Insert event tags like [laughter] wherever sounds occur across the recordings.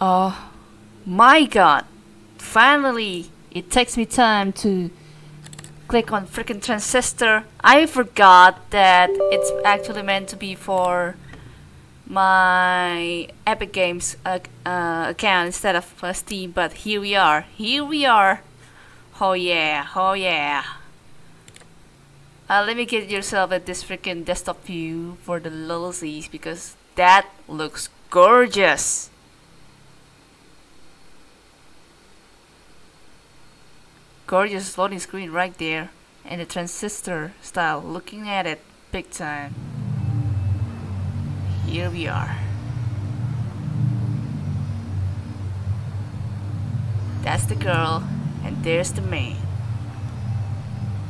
Oh my god. Finally, it takes me time to click on freaking transistor. I forgot that it's actually meant to be for my Epic Games uh, uh, account instead of uh, Steam, but here we are. Here we are. Oh yeah, oh yeah. Uh, let me get yourself at this freaking desktop view for the lulzies because that looks gorgeous. Gorgeous loading screen right there and the transistor style looking at it big time. Here we are. That's the girl and there's the man.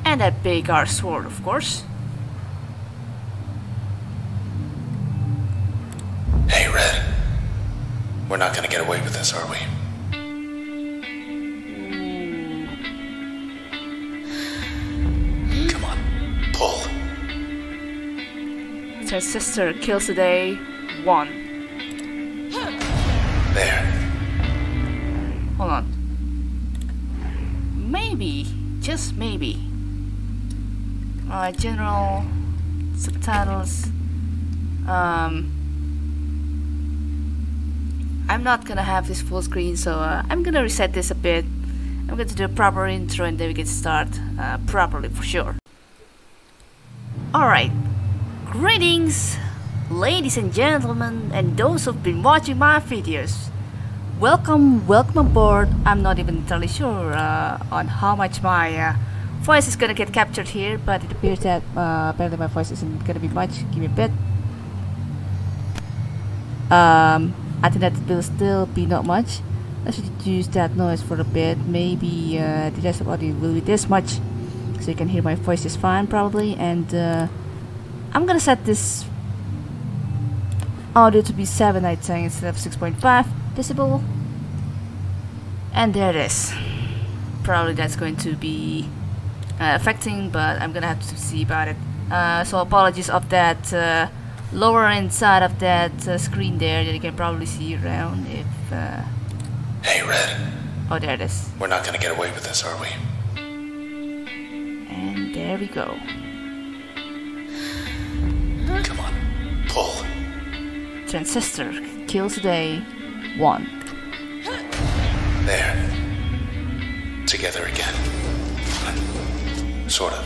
And that big R sword of course. Hey, Red. We're not gonna get away with this, are we? Pull. Transistor kills the day one. There. Hold on. Maybe, just maybe. Alright, general subtitles. Um, I'm not gonna have this full screen, so uh, I'm gonna reset this a bit. I'm going to do a proper intro and then we can start uh, properly for sure. Alright, greetings, ladies and gentlemen, and those who've been watching my videos. Welcome, welcome aboard. I'm not even entirely sure uh, on how much my uh, voice is gonna get captured here, but it appears that uh, apparently my voice isn't gonna be much. Give me a bit. Um, I think that will still be not much. Let's reduce that noise for a bit. Maybe uh, the rest of audio will be this much, so you can hear my voice is fine probably. And uh, I'm gonna set this audio to be 7 I think instead of 6.5 decibel and there it is probably that's going to be uh, affecting but I'm gonna have to see about it uh, so apologies of that uh, lower inside of that uh, screen there that you can probably see around if uh, Hey, Red. oh there it is We're not gonna get away with this, are we? And there we go Come on, pull. transistor kills day 1 There. Together again. Sort of.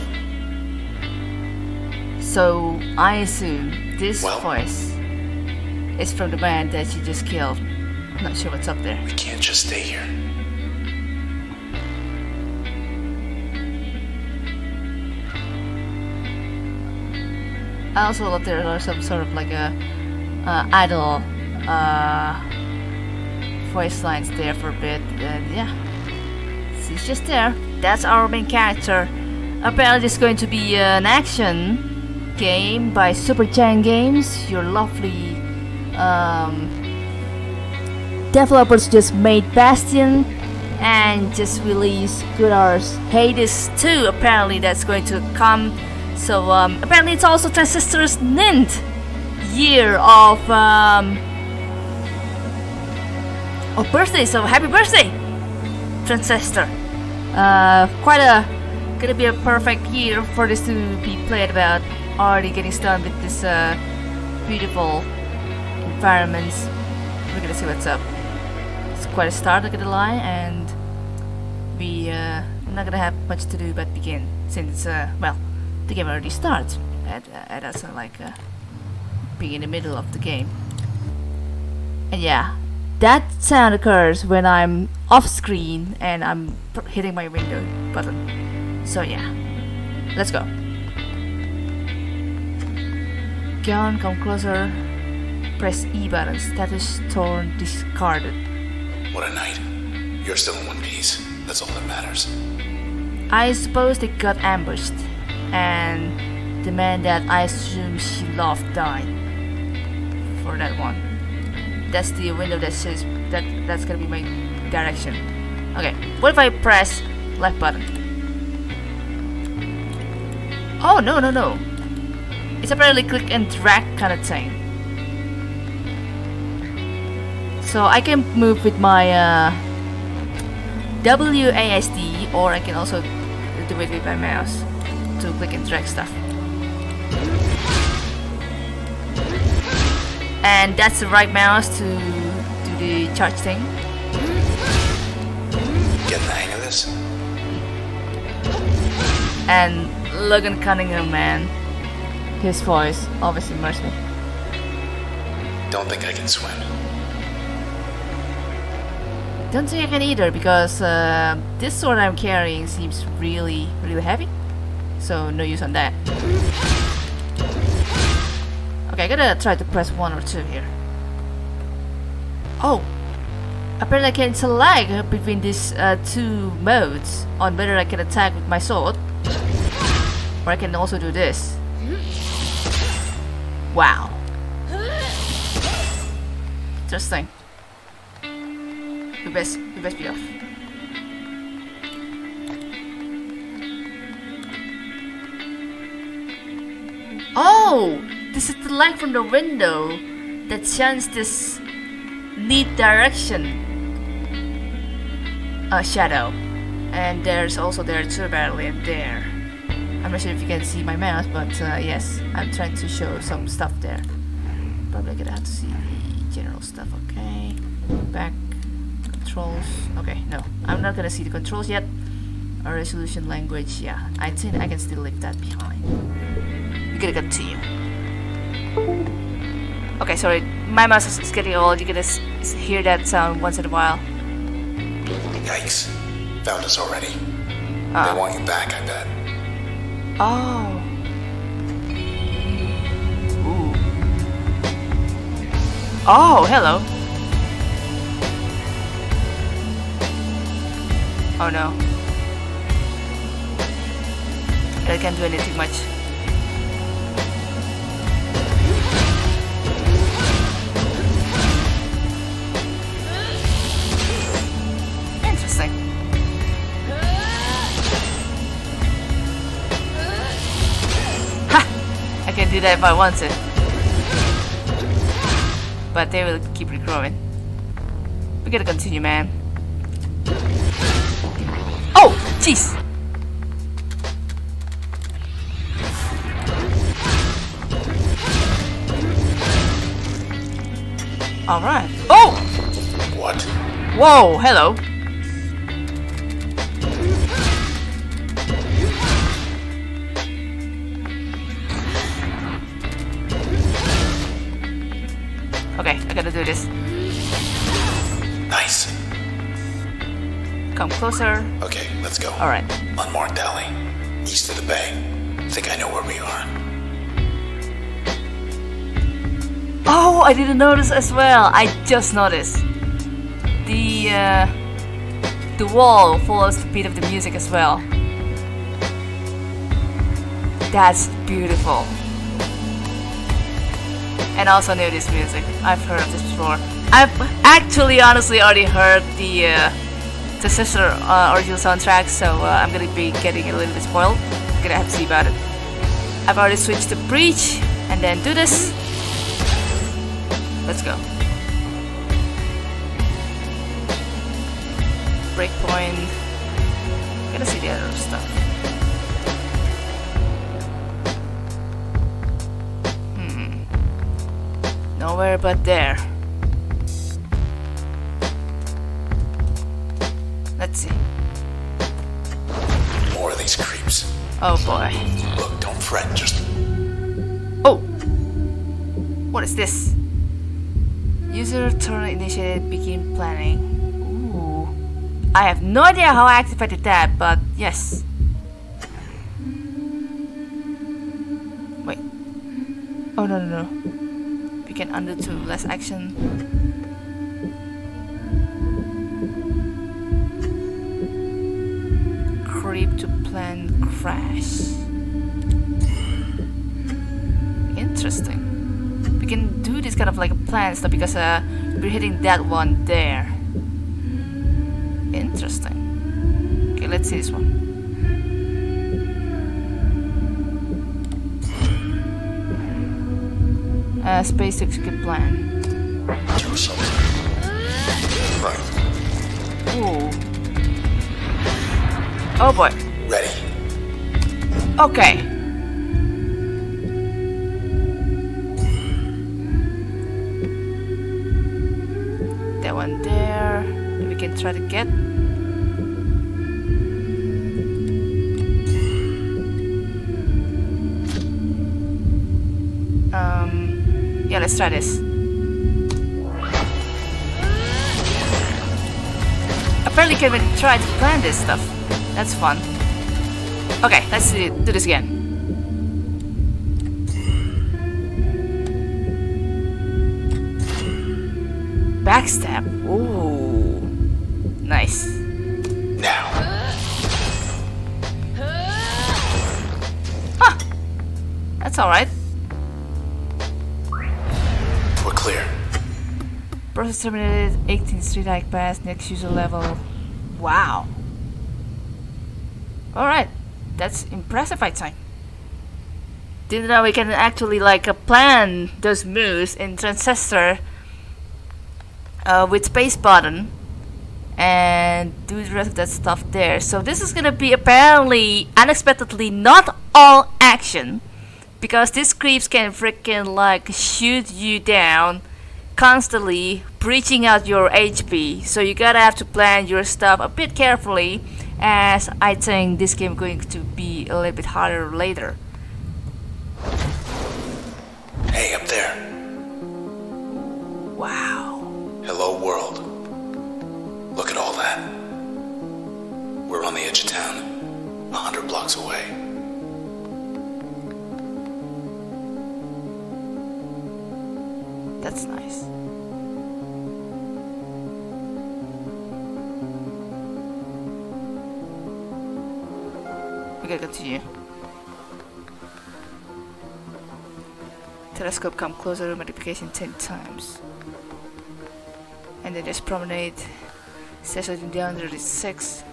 so I assume this Well- voice is from the man that you just killed I'm not sure what's up there We can't just stay here. I also love there are some sort of like a uh, idle uh, voice lines there for a bit, and yeah, she's just there. That's our main character. Apparently, it's going to be an action game by Super Supergiant Games. Your lovely um, developers just made Bastion and just released Good Hours Hades 2. Apparently, that's going to come. So um, apparently, it's also Transistor's ninth year of um, of birthday. So happy birthday, Transistor! Uh, quite a gonna be a perfect year for this to be played about. Already getting started with this uh, beautiful environments. We're gonna see what's up. It's quite a start, look at the line, and we uh, not gonna have much to do but begin since uh, well the game already starts. Us uh, like uh, being in the middle of the game. And yeah that sound occurs when I'm off screen and I'm hitting my window button. So yeah let's go. Gun come closer. Press E button. Status torn discarded. What a night. You're still in one piece. That's all that matters. I suppose they got ambushed, and the man that I assume she loved died. For that one. That's the window that says that that's gonna be my direction. Okay, what if I press left button? Oh no no no! It's apparently click and drag kind of thing. So I can move with my uh, WASD or I can also do it with my mouse to click and drag stuff. And that's the right mouse to do the charge thing. Getting the hang of this? And Logan Cunningham, man. His voice always immersed me. Don't think I can swim. Don't think I can either because uh, this sword I'm carrying seems really, really heavy. So no use on that. Okay, I gotta try to press one or two here. Oh, apparently I can select between these uh, two modes on whether I can attack with my sword or I can also do this. Wow. Interesting. We best, we best be off. Oh! This is the light from the window that shines this neat direction A shadow. And there's also there too barely there. I'm not sure if you can see my mouse, but uh, yes, I'm trying to show some stuff there. Probably gonna have to see the general stuff, okay? Back controls. Okay, no, I'm not gonna see the controls yet. A resolution language, yeah, I think I can still leave that behind. Gonna continue. Okay, sorry, my mouse is getting old. You're gonna hear that sound once in a while. Yikes. Found us already. Uh. They want you back, I bet. Oh. Ooh. Oh, hello. Oh no. I can't do anything much. That if I want to. But they will keep regrowing. We gotta continue, man. Oh! Jeez! Alright. Oh! What? Whoa, hello. Gotta do this. Nice. Come closer. Okay, let's go. Alright. Unmarked alley. East of the bay. Think I know where we are. Oh, I didn't notice as well. I just noticed. The uh, the wall follows the beat of the music as well. That's beautiful. And also knew this music. I've heard of this before. I've actually, honestly, already heard the uh, the sister uh, original soundtrack, so uh, I'm gonna be getting a little bit spoiled. Gonna have to see about it. I've already switched to Breach, and then do this. Let's go. Breakpoint. Gotta see the other stuff. Nowhere but there. Let's see. More of these creeps. Oh boy. Look, don't fret. Just Oh! What is this? User turn initiated begin planning. Ooh. I have no idea how I activated that, but yes. Wait. Oh no no no. We can undo to less action. Creep to plan crash. Interesting. We can do this kind of like a plan stuff because uh, we're hitting that one there. Interesting. Okay, let's see this one. Uh, space execute plan. Ooh. Oh boy. Ready. Okay. That one there. We can try to get. Yeah, let's try this. Apparently, can we try to plan this stuff? That's fun. Okay, let's do do this again. Backstab. Ooh. Nice. Now. Huh. That's alright. Process terminated, 18 street hike pass, next user level. Wow. Alright. That's impressive, I'd say. Didn't know we can actually like uh, plan those moves in Transistor uh, with space button and do the rest of that stuff there. So this is gonna be apparently unexpectedly not all action because these creeps can freaking like shoot you down constantly breaching out your HP so you gotta have to plan your stuff a bit carefully as I think this game going to be a little bit harder later. Hey, up there. Wow. Hello, world. Look at all that. We're on the edge of town, a hundred blocks away. That's nice. We gotta continue. Telescope come closer, multiplication 10 times. And then there's promenade. Station down is 6.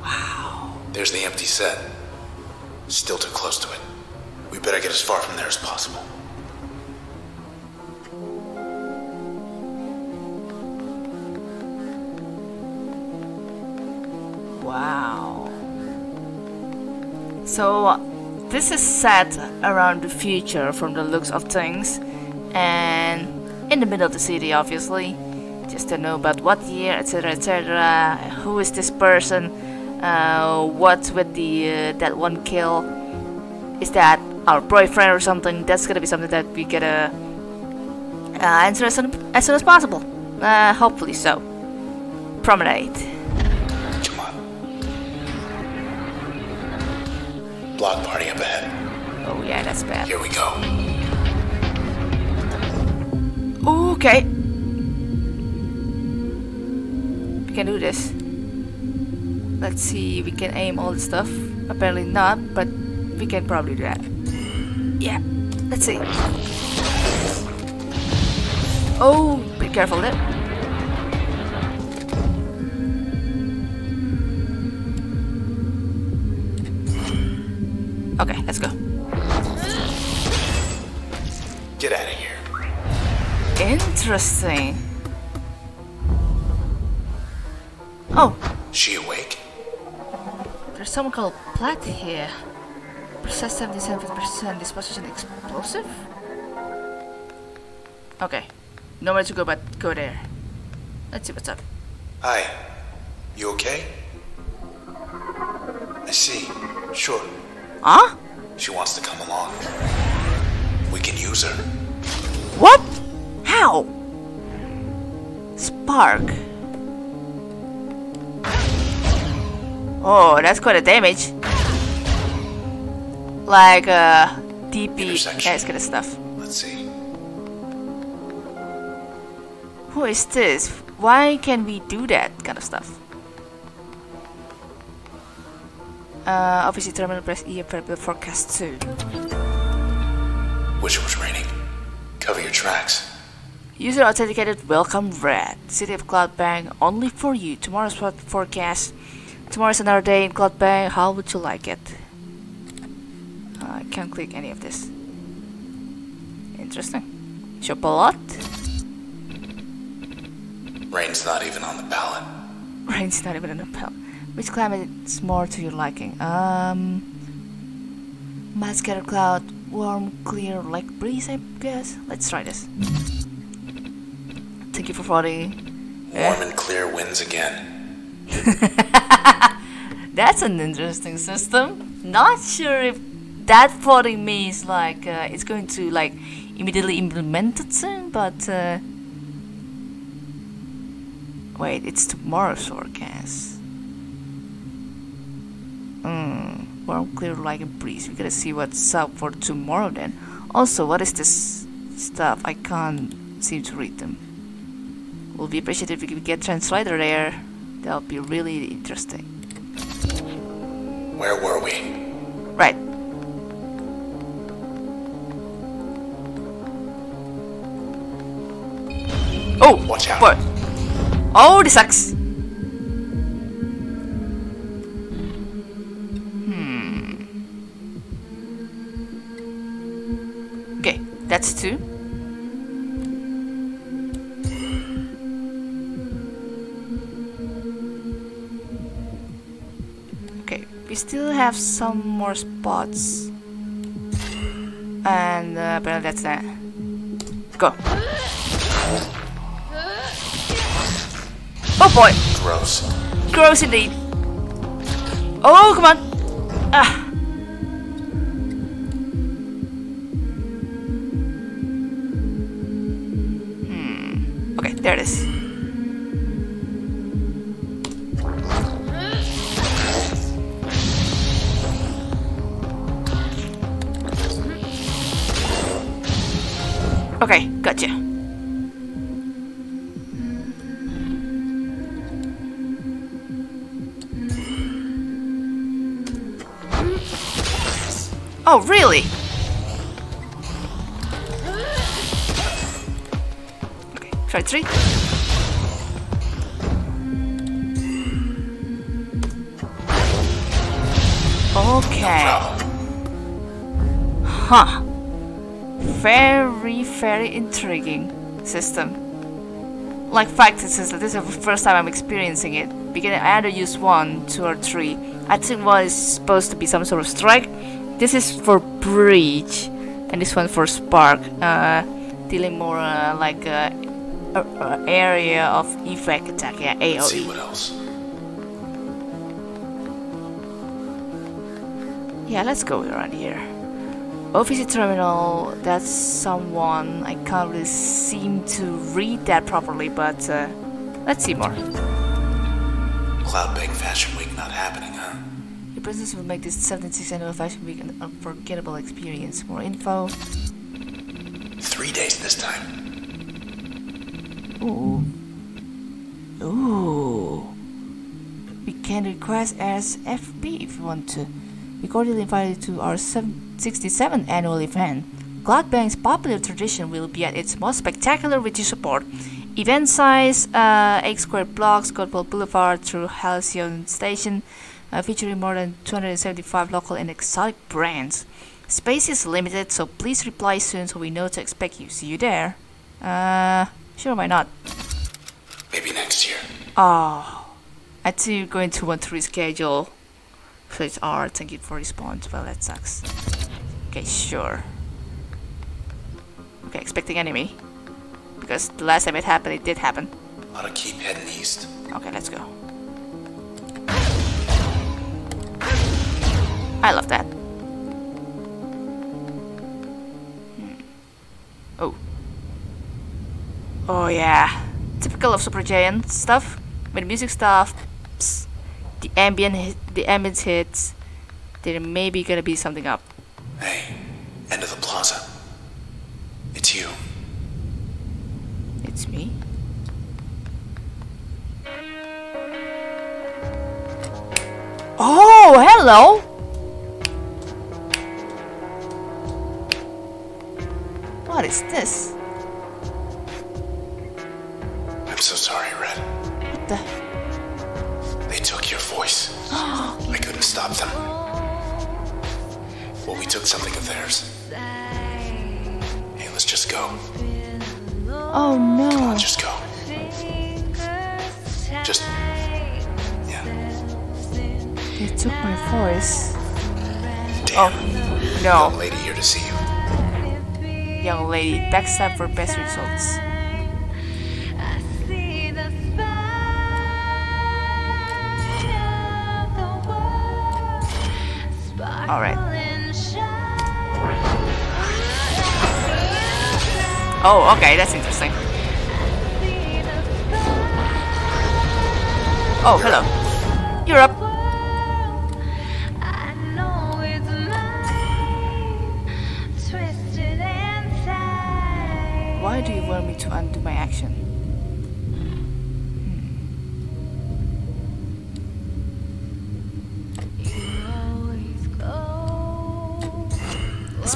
Wow. There's the empty set. Still too close to it. We better get as far from there as possible. So, this is set around the future from the looks of things, and in the middle of the city, obviously. Just to know about what year, etc., etc. Who is this person? Uh, what's with the uh, that one kill? Is that our boyfriend or something? That's gonna be something that we gotta uh, answer as soon as, soon as possible. Uh, hopefully so. Promenade. Block party up ahead. Oh yeah, that's bad. Here we go. Okay. We can do this. Let's see, we can aim all the stuff. Apparently not, but we can probably do that. Yeah, let's see. Oh, be careful there. Okay, let's go. Get out of here. Interesting. Oh, She awake? There's someone called Platt here. Process 77% disposition explosive? Okay. Nowhere to go but go there. Let's see what's up. Hi. You okay? I see. Sure. Huh? She wants to come along. We can use her. What? How? Spark. Oh, that's quite a damage. Like, uh, DP, that's kind of stuff. Let's see. Who is this? Why can we do that kind of stuff? Uh, obviously terminal press E appropriate forecast 2. Wish it was raining. Cover your tracks. User authenticated welcome red. City of Cloudbank only for you. Tomorrow's for- forecast. Tomorrow's another day in Cloudbank. How would you like it? Uh, I can't click any of this. Interesting. Shop a lot. Rain's not even on the ballot. [laughs] Rain's not even on the ballot. Which climate is more to your liking? Um, scattered cloud, warm, clear, like breeze, I guess. Let's try this. Thank you for voting. Warm and clear winds again. [laughs] That's an interesting system. Not sure if that voting means like uh, it's going to like immediately implement it soon, but uh, wait, it's tomorrow's forecast. Warm, clear like a breeze. We gotta see what's up for tomorrow then. Also, what is this stuff? I can't seem to read them. Will be appreciated if we could get translator there. That'll be really interesting. Where were we? Right. Oh! Watch out. What? Oh, this sucks! That's two. Okay, we still have some more spots. And uh, apparently that's that. Go. Oh boy! Gross. Gross indeed. Oh, come on! Ah! Oh, really? Okay, try three. Okay. Huh. Very, very intriguing system. Like fact, is this is the first time I'm experiencing it. Because I either use one, two, or three. I think one is supposed to be some sort of strike. This is for breach, and this one for spark. Uh, dealing more uh, like uh, a, a area of effect attack. Yeah, Let's see what else. Yeah, let's go around here. OVC terminal, that's someone I can't really seem to read that properly, but uh, let's see more. Cloudbank Fashion Week not happening, huh? Presence will make this 76th annual Fashion Week an unforgettable experience. More info. Three days this time. Ooh. Ooh. We can request as FB if you want to. We cordially invite you to our 67th annual event. Cloudbank's popular tradition will be at its most spectacular with your support. Event size, uh, 8 square blocks, Goldwalk Boulevard through Halcyon Station, uh, featuring more than 275 local and exotic brands. Space is limited, so please reply soon so we know to expect you. See you there. Uh, sure, why not? Maybe next year. Oh, I think you're going to want to reschedule. So it's R, thank you for response. Well, that sucks. Okay, sure. Okay, expecting enemy. Because the last time it happened, it did happen. Ought to keep heading east. Okay, let's go. I love that. Hmm. Oh. Oh yeah. Typical of Supergiant stuff. With music stops, the ambient hit, the ambient hits, there may be gonna be something up. Hey, end of the plaza. It's you. It's me. Oh, hello! What is this? I'm so sorry, Red. What the? They took your voice. [gasps] I couldn't stop them. Well, we took something of theirs. Hey, let's just go. Oh no! Just go. Just. Yeah. They took my voice. Damn. Oh, Young no. lady here to see you. Young lady, backstab for best results. Alright. Oh, okay, that's interesting. Oh, hello. You're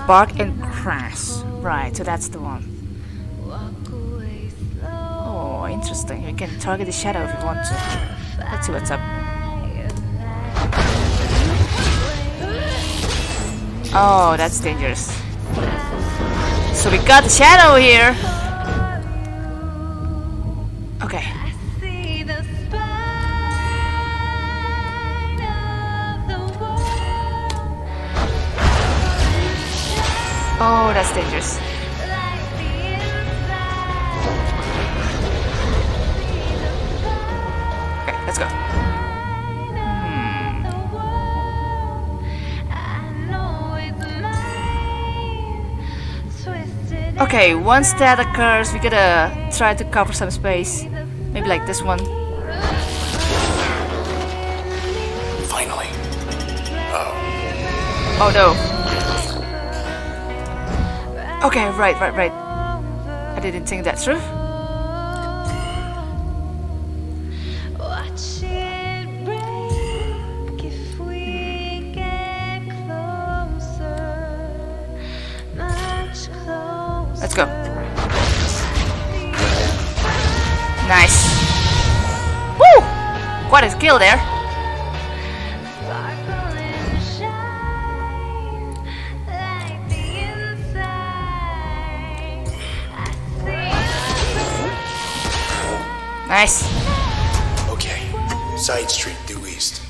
Spark and crash. Right, so that's the one. Oh, interesting. We can target the shadow if you want to. Let's see what's up. Oh, that's dangerous. So we got the shadow here. Okay. Oh, that's dangerous. Okay, let's go. Hmm. Okay, once that occurs, we gotta try to cover some space. Maybe like this one. Finally. Oh, Oh no. Okay, right, right, right. I didn't think that through. Nice. okay. Side street due east.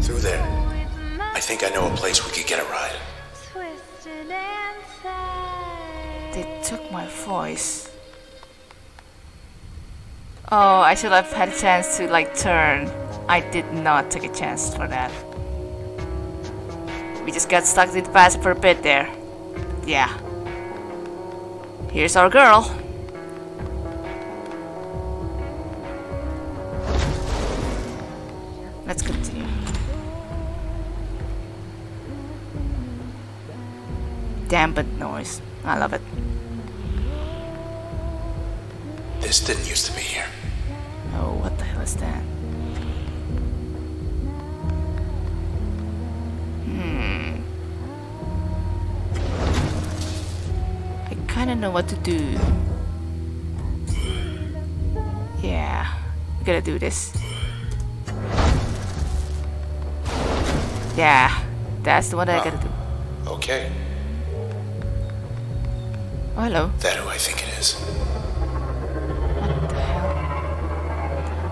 Through there. I think I know a place we could get a ride. They took my voice. Oh, I should have had a chance to like turn. I did not take a chance for that. We just got stuck in the past for a bit there. Yeah. Here's our girl. Let's continue. Dampened noise. I love it. This didn't used to be here. Oh, what the hell is that? Hmm. I kind of know what to do. Yeah, we gotta do this. Yeah, that's the one that I gotta do. Okay. Oh, hello. That who I think it is.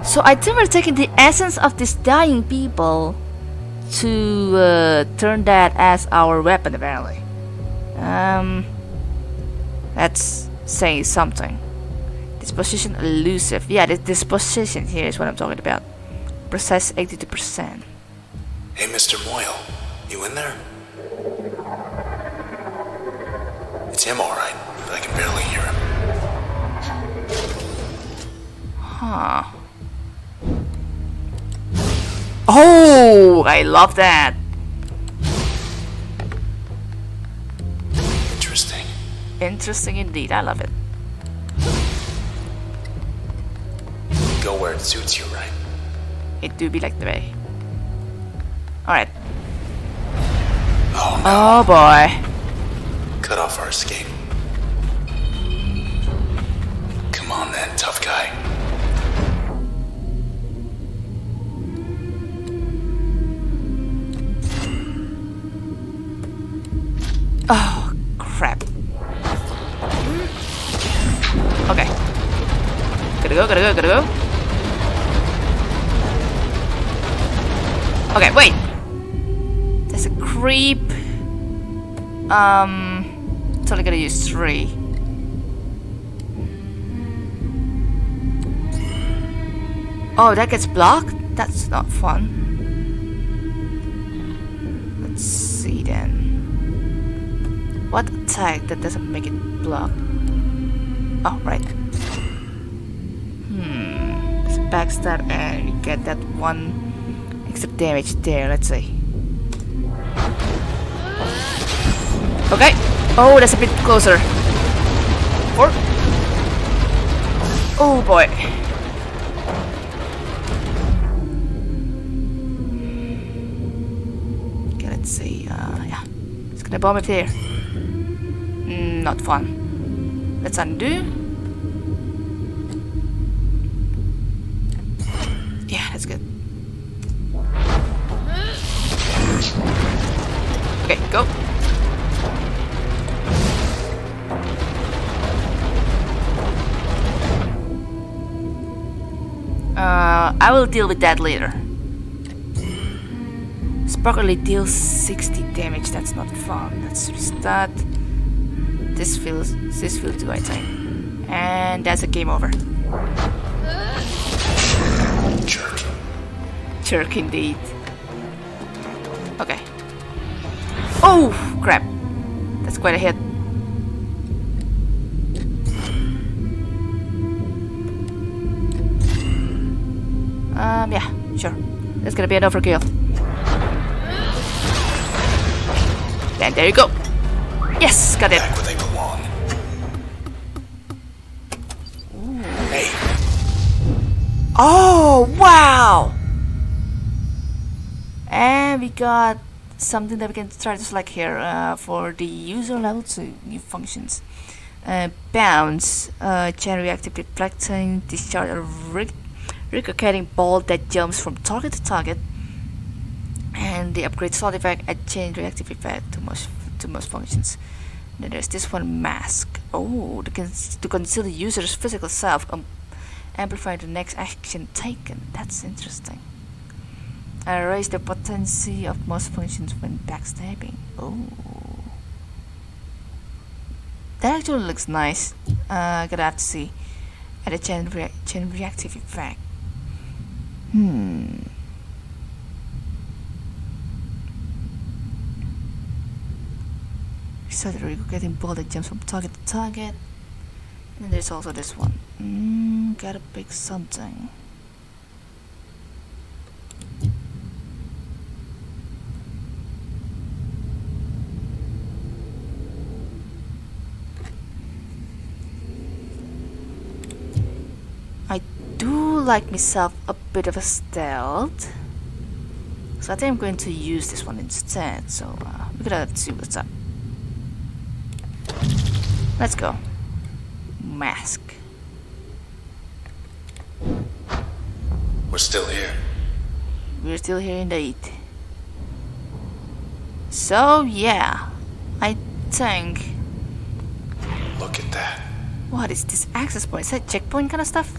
So I think we're taking the essence of these dying people to uh, turn that as our weapon, apparently. Um, that's saying something. Disposition elusive. Yeah, this disposition here is what I'm talking about. Precise 82%. Hey, Mr. Moyle. You in there? It's him, alright, but I can barely hear him. Huh. Oh, I love that. Interesting. Interesting indeed. I love it. Go where it suits you, right? It do be like the way. Alright. Oh no. Oh boy. Cut off our escape. Come on then, tough guy. Oh, crap. Okay. Gotta go, gotta go, gotta go. Okay, wait. Creep. Um, totally gonna use three. Oh, that gets blocked? That's not fun. Let's see then. What attack that doesn't make it block? Oh, right. Hmm. It's backstab and get that one extra damage there. Let's see. Okay. Oh, that's a bit closer. Or. Oh boy. Okay, let's see. Uh, yeah. It's gonna bomb it here. Mm, not fun. Let's undo. Uh, I will deal with that later. Sparkly deals 60 damage, that's not fun. Let's restart. This feels this feels do I think. And that's a game over. Jerk. Jerk indeed. Okay. Oh crap. That's quite a hit. Um yeah, sure. That's gonna be an overkill. And there you go. Yes, got it. Back where they belong. Hey, Oh, wow! And we got something that we can try to select here uh, for the user level 2 new functions. Uh, bounce, uh, chain reactive reflecting, discharge a re replicating ball that jumps from target to target, and the upgrade solid effect and chain reactive effect to most to most functions. Then there's this one mask. Oh, to, con to conceal the user's physical self, um, amplify the next action taken. That's interesting. Uh, raise the potency of most functions when backstabbing. Oh, that actually looks nice. Uh, gotta have to see. And a chain, rea chain reactive effect. Hmm. We're getting ball that jumps from target to target. And there's also this one. Mm, gotta pick something. I do like myself a bit of a stealth. So I think I'm going to use this one instead. So uh, we're gonna see what's up. Let's go. Mask. we're still here. We're still here indeed. So yeah, I think. Look at that. What is this access point? Is that checkpoint kind of stuff?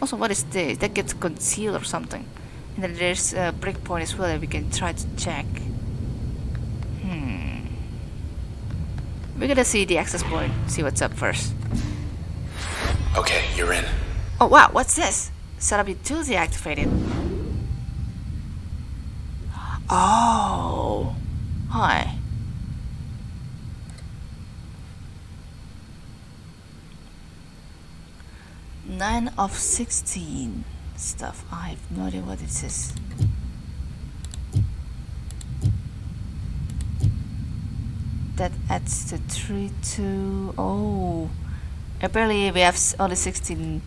Also, what is this? That gets concealed or something. And then there's a breakpoint as well that we can try to check. Hmm. We're gonna see the access point, see what's up first. Okay, you're in. Oh wow, what's this? Setup utility activated. Oh. Hi. Of sixteen stuff. I have no idea what it is. That adds to three two oh. Apparently we have only sixteen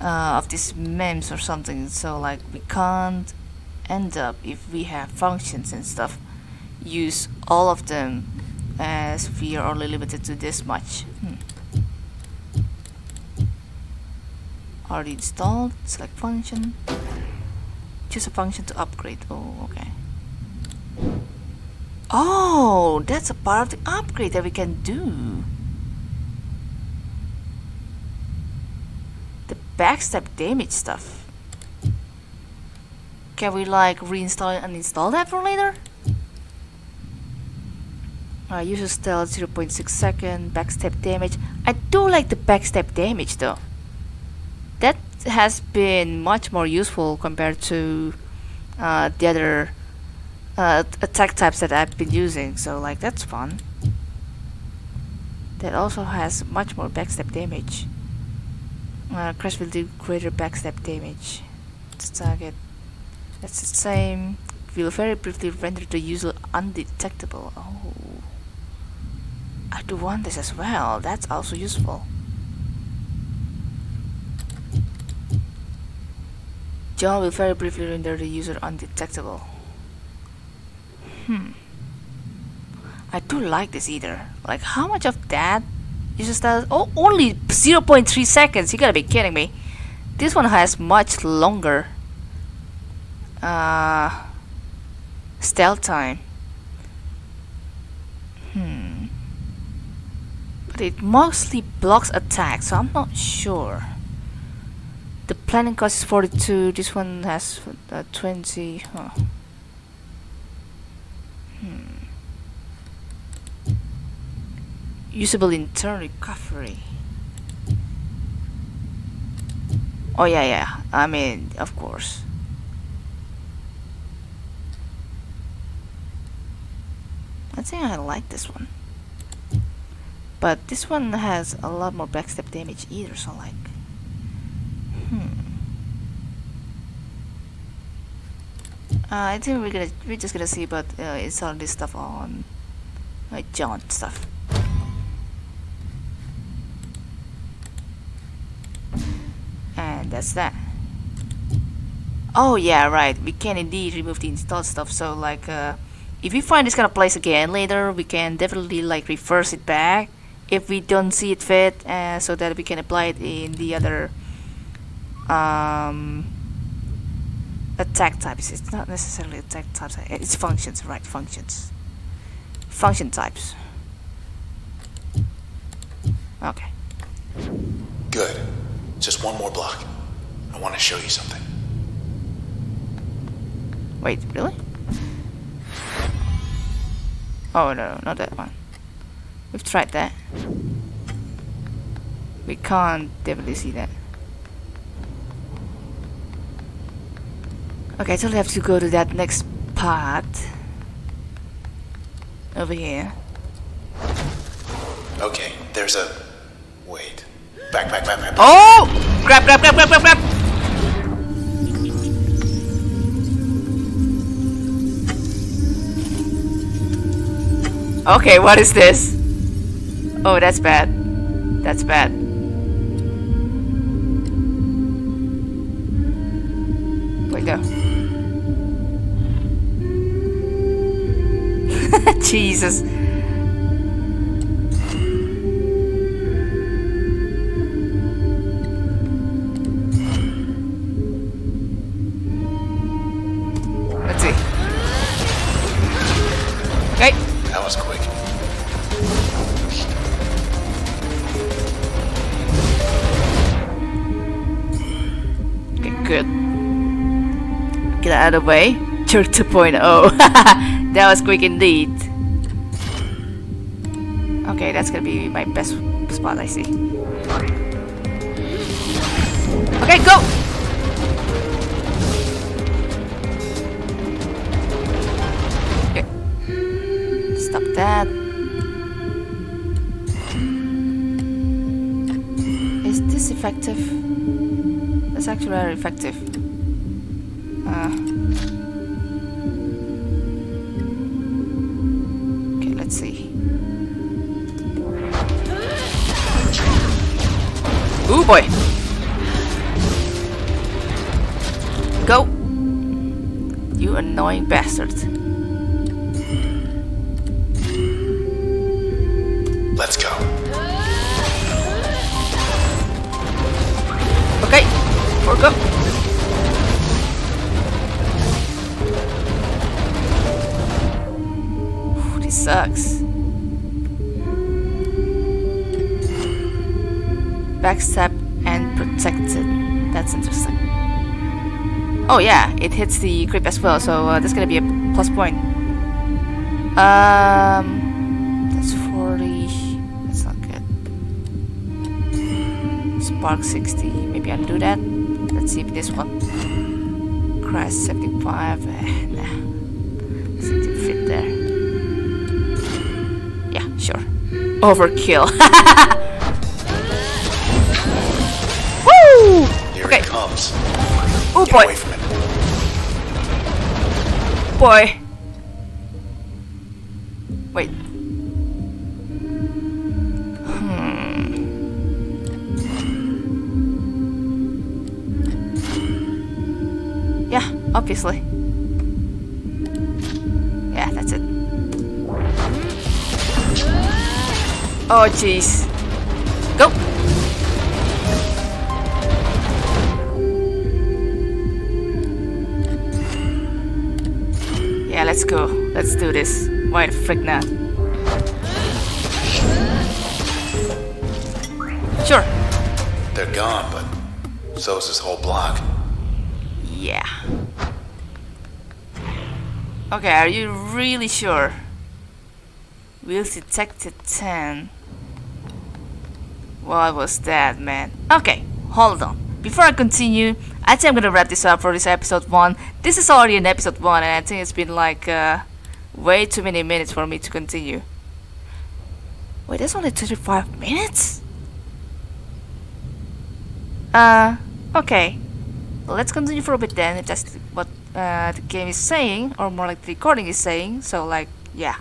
uh, of these memes or something so like we can't end up if we have functions and stuff use all of them as we are only limited to this much hmm. Already installed select function choose a function to upgrade oh okay oh that's a part of the upgrade that we can do the backstab damage stuff. can we like reinstall and uninstall that for later? Uh, user stealth 0.6 second, backstep damage. I do like the backstep damage though. Has been much more useful compared to uh, the other uh, attack types that I've been using, so like that's fun. That also has much more backstep damage. Uh, Crash will do greater backstep damage. to target. That's the same. Will very briefly render the user undetectable. Oh. I do want this as well. That's also useful. Jaunt will very briefly render the user undetectable. Hmm. I don't like this either. Like, how much of that user status? Oh, only 0.3 seconds. You gotta be kidding me. This one has much longer uh, stealth time. Hmm. But it mostly blocks attacks, so I'm not sure. Planning cost is 42. This one has uh, 20. Huh. Hmm. Usable in turn recovery. Oh yeah, yeah. I mean, of course. I think I like this one. But this one has a lot more backstep damage either, so like... Hmm. Uh, I think we're gonna we're just gonna see about uh, installing this stuff on my Jaunt stuff. And that's that. Oh yeah, right. We can indeed remove the installed stuff. So like, uh, if we find this kind of place again later, we can definitely like reverse it back if we don't see it fit, uh, so that we can apply it in the other um, attack types. It's not necessarily attack types. It's functions, right? Functions. Function types. Okay. Good. Just one more block. I want to show you something. Wait, really? Oh no, not that one. We've tried that. We can't definitely see that. Okay, I totally have to go to that next part. Over here. Okay, there's a. Wait. Back, back, back, back. Oh! Grab, grab, grab, grab, grab, grab! Okay, what is this? Oh, that's bad. That's bad. Get good. Get out of the way. Jerk 2.0. [laughs] that was quick indeed. Okay, that's gonna be my best spot, I see. Okay, go! Stop that. Is this effective? That's actually very effective. Uh, Ooh boy! Go! You annoying bastard. Let's go. Okay, four go. Backstab and protect it. That's interesting. Oh yeah, it hits the creep as well, so uh, that's gonna be a plus point. Um, that's 40. That's not good. Spark 60. Maybe I'll do that. Let's see if this one. Crash 75. Eh, nah. Doesn't fit there? Yeah, sure. Overkill. [laughs] Here Okay. it comes. Oh boy, away from it. boy. Wait. Hmm. Yeah, obviously. Yeah, that's it. Oh jeez. Why the frick not? Sure. They're gone, but so's this whole block. Yeah. Okay, are you really sure? We'll detected 10. What was that, man? Okay, hold on. Before I continue, I think I'm gonna wrap this up for this episode 1. This is already an episode 1, and I think it's been like uh, way too many minutes for me to continue. Wait, that's only 35 minutes? Uh, okay. Let's continue for a bit then, if that's what uh, the game is saying, or more like the recording is saying. So, like, yeah.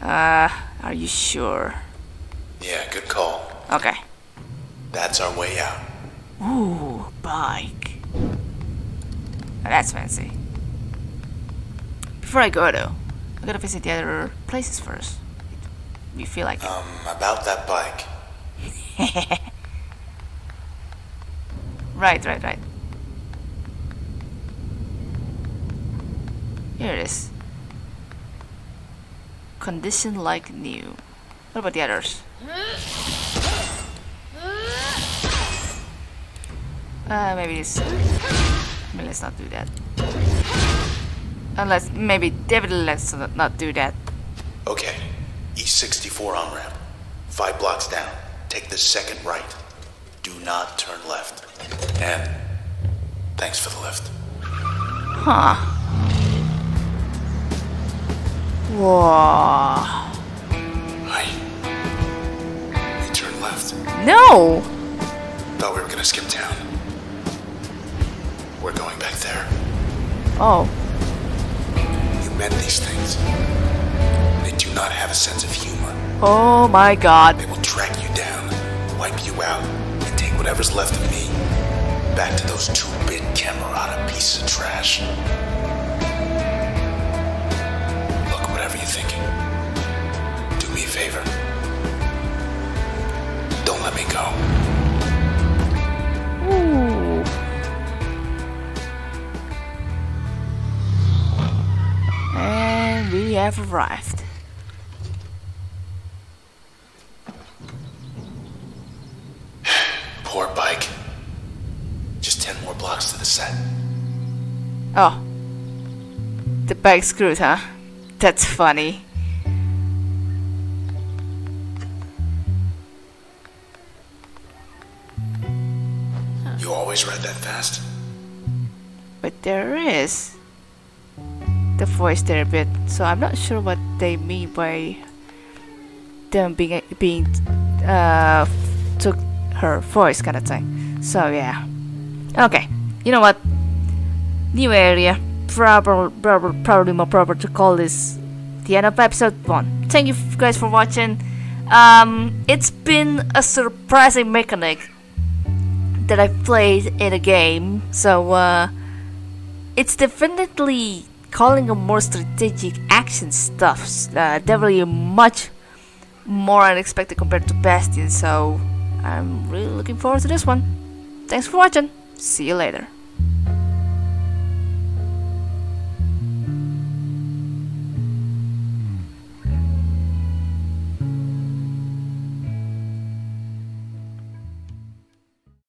Uh, are you sure? Yeah, good call. Okay. That's our way out. Ooh, bike. That's fancy. Before I go though, I gotta visit the other places first. You feel like. Um, about that bike. [laughs] Right, right, right. Here it is. Condition like new. What about the others? Uh, maybe this. I mean, let's not do that. Unless, maybe, David let's not do that. Okay. E64 on ramp. Five blocks down. Take the second right. Do not turn left. And thanks for the lift. Huh. Whoa. Hi. You turn left. No! Thought we were gonna skip town. We're going back there. Oh. Met these things. They do not have a sense of humor. Oh my god. They will track you down, wipe you out, and take whatever's left of me back to those two-bit Camerata pieces of trash. Look, whatever you're thinking, do me a favor. Don't let me go. Ooh. And we have arrived. [sighs] Poor bike. Just ten more blocks to the set. Oh. The bike screwed, huh? That's funny. You always ride that fast? But there is the voice there a bit, so I'm not sure what they mean by them being being uh took her voice kind of thing. So yeah. Okay. You know what? New area. Proper, probably more proper to call this the end of episode one. Thank you guys for watching. Um, it's been a surprising mechanic that I played in a game. So uh, it's definitely calling a more strategic action stuff. Uh, definitely much more unexpected compared to Bastion. So I'm really looking forward to this one. Thanks for watching. See you later.